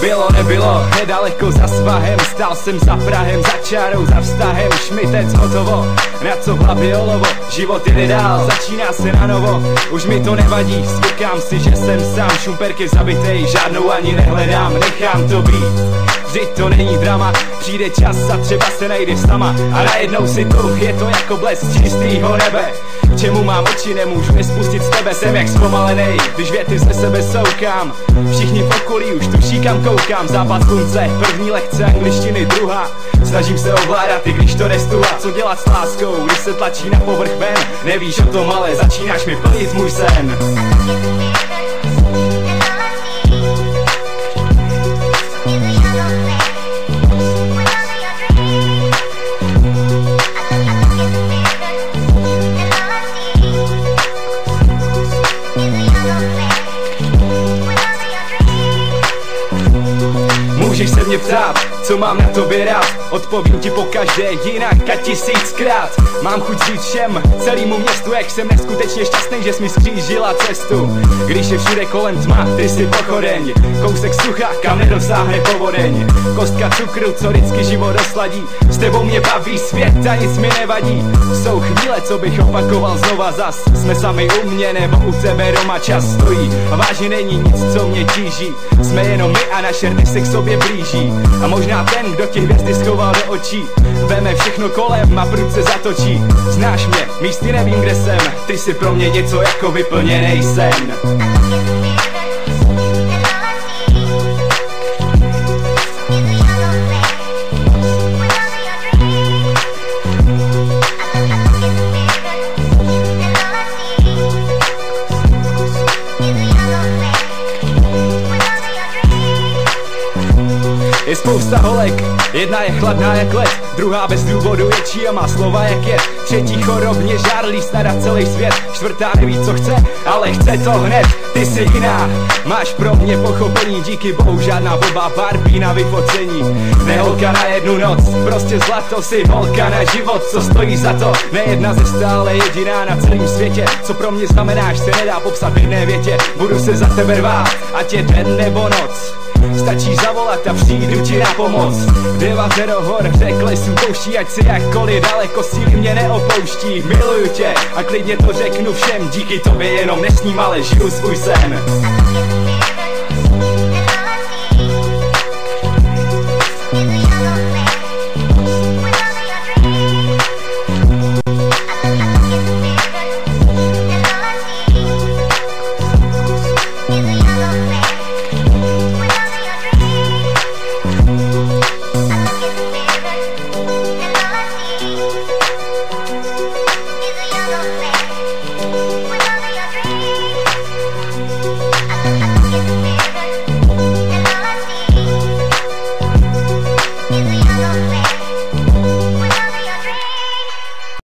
Bylo, nebylo, nedaleko za svahem Stál jsem za Prahem, za čárou, za vztahem Šmitec hotovo, na co v hlavě olovo Život jde dál, začíná se na novo. Už mi to nevadí, zvykám si, že jsem sám. Šumperky zabitej, žádnou ani nehledám Nechám to být. Vždyť to není drama, přijde čas a třeba se najde sama. A najednou si tu, je to jako blesk čistýho nebe. K čemu mám oči, nemůžu je spustit z tebe. Jsem jak zpomalenej, když věty ze sebe soukám. Všichni v okolí už tuší kam koukám. Západ slunce, první lekce angličtiny druhá. Snažím se ovládat, i když to nestuha. Co dělat s láskou, když se tlačí na povrch ven. Nevíš o tom, ale začínáš mi plnit můj sen. Můžeš se mě ptát, co mám na tobě rád. Odpovím ti po každé jinak a tisíckrát Mám chuť říct všem, celému městu Jak jsem neskutečně šťastný, že jsi mi skřížila cestu. Když je všude kolem tma, ty si pochodeň. Kousek sucha, kam nedosáhne povodeň. Kostka cukru, co vždycky život osladí. S tebou mě baví svět a nic mi nevadí. Jsou chvíle, co bych opakoval znova zas. Jsme sami u mě nebo u tebe doma čas stojí. A vážně není nic, co mě tíží. Jsme jenom my a naše rty se k sobě blíží. A možná ten, kdo ti hvězdy schoval do očí. Veme všechno kolem a prudce zatočí. Znáš mě, místy nevím, kde jsem. Ty jsi pro mě něco jako vyplněnej sen Je spousta holek, jedna je chladná jak led Druhá bez důvodu je a má slova jak je Třetí chorobně žárlí snada celý svět Čtvrtá neví co chce, ale chce to hned. Ty jsi jiná, máš pro mě pochopení Díky bohu žádná blbá Barbie na vyfocení. Neholka na jednu noc, prostě zlato si holka na život Co stojí za to, nejedna ze stále jediná na celém světě Co pro mě znamenáš, se nedá popsat v jedné větě. Budu se za tebe rvát, ať je den nebo noc zavolat a přijdu ti na pomoc. Devazero hor, řekli jsou pouští Ať si jakkoliv daleko síly mě neopouští. Miluju tě a klidně to řeknu všem Díky tobě jenom nesním, ale žiju svůj sen